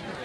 Yes.